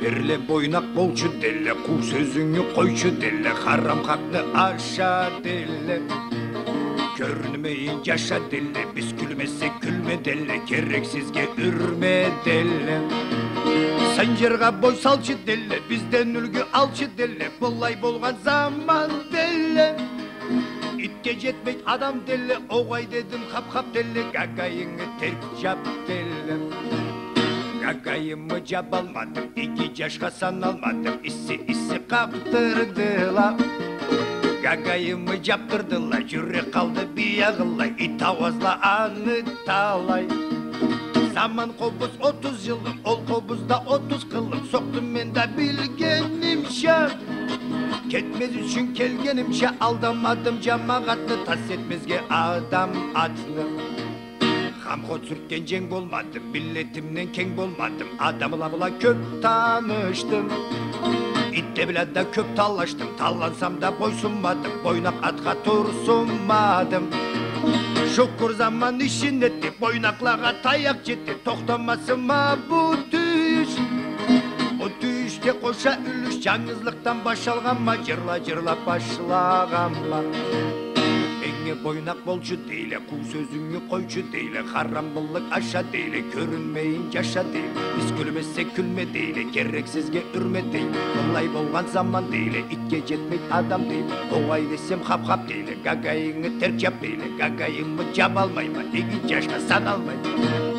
Бірле бойнақ болчу деле, қу сөзіңі қойчу деле, харам хақны аша деле. Көрінмейін жаша деле, біз күлмесе күлме деле, керексізге үрме деле. Санжырға бой салчы деле, бізден үлгі алчы деле, болай болған заман деле. Итке жетмейт адам деле, оғай дедім хап-хап деле, гагайыңы терк жап деле. Гагайымы жаба алмадым, екі жашқа саналмадым, исі исі қаптырдыла. Гагайымы жаптырдыла, жүре қалды биягыла, ит ауазла аны талай. Заман қобыз 30 жылым, ол қобызда 30 Кетмез үшін келгенімше алдамадым жамағатты, тас етмезге адам атны. Қамқот сүрткен жең болмадым, билетімнен кең болмадым, адамыла бұла көп таныштым. Итте да көп талаштым, таллансам да бойсунмадым, бойнақ атқа тұрсынмадым. Шүкір заман ішін бойнақлаға таяқ жетті, тоқтамасыма. Бұл қоша үліш, жаңызлықтан башалған ма, жырла жырла башлаған ма. Еңе бойнақ болчу дейлі, қу сөзіңі қойчу дейлі, харамбылық аша дейлі, көрінмейін жаша дейлі, біз күлмесе күлме дейлі, керексізге үрме дейлі, бұлай болған заман дейлі, итке жетмейді адам дейлі, оғай десем хап-хап дейлі, гагайыңы терк жап гагайымы жап алмай ма, егі жашқа